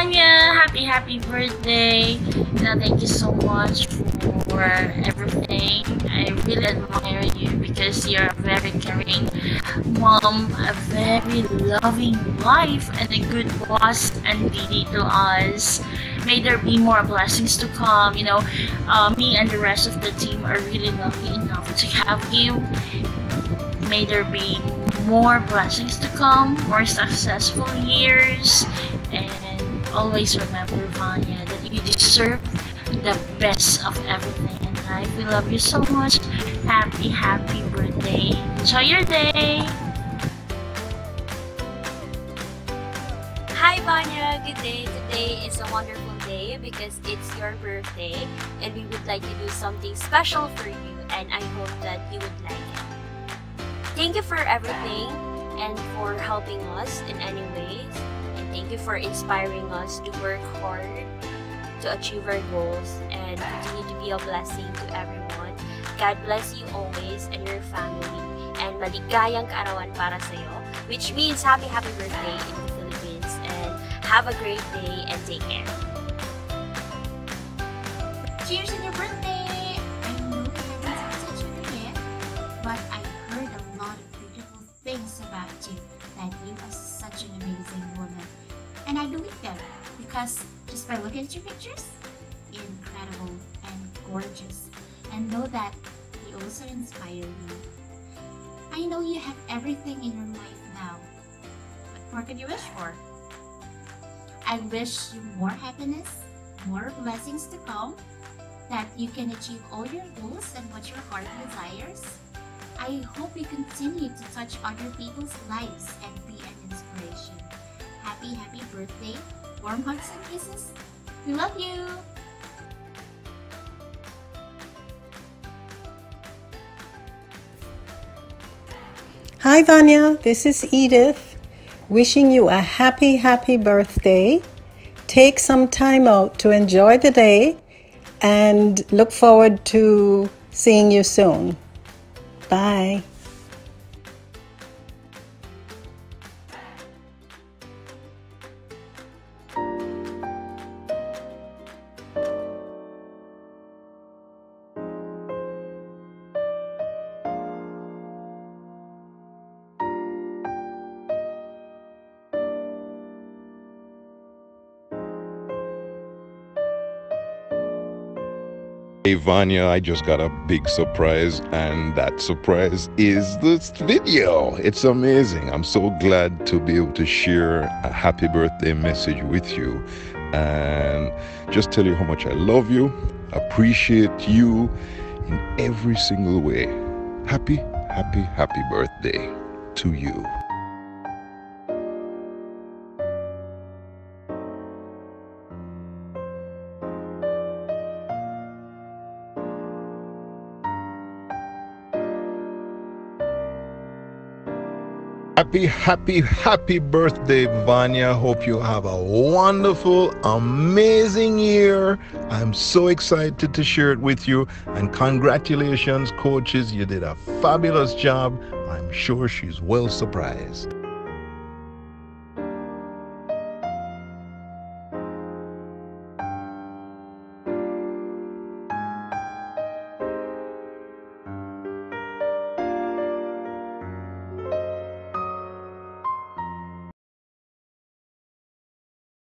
Vanya, happy happy birthday. Thank you so much for everything. I really admire you because you're a very caring mom, a very loving wife, and a good boss and lady to us. May there be more blessings to come. You know, uh, me and the rest of the team are really lucky enough to have you. May there be more blessings to come, more successful years, always remember, Vanya, that you deserve the best of everything in life. We love you so much. Happy, happy birthday. Enjoy your day. Hi Vanya, good day. Today is a wonderful day because it's your birthday and we would like to do something special for you and I hope that you would like it. Thank you for everything and for helping us in any ways thank you for inspiring us to work hard to achieve our goals and continue to be a blessing to everyone. God bless you always and your family and maligayang kaarawan para sa'yo which means happy happy birthday in the Philippines and have a great day and take care. Cheers on your birthday! I know haven't yet, but I heard a lot of beautiful things about you, that you are such an amazing woman. And I believe that because just by looking at your pictures, incredible and gorgeous. And know that you also inspire me. I know you have everything in your life now. What more could you wish for? I wish you more happiness, more blessings to come, that you can achieve all your goals and what your heart desires. I hope you continue to touch other people's lives and be an. Happy, happy birthday. Warm hugs and kisses. We love you. Hi, Vanya. This is Edith. Wishing you a happy, happy birthday. Take some time out to enjoy the day and look forward to seeing you soon. Bye. Hey Vanya, I just got a big surprise, and that surprise is this video. It's amazing. I'm so glad to be able to share a happy birthday message with you and just tell you how much I love you, appreciate you in every single way. Happy, happy, happy birthday to you. Happy, happy, happy birthday, Vanya. Hope you have a wonderful, amazing year. I'm so excited to share it with you. And congratulations, coaches. You did a fabulous job. I'm sure she's well surprised.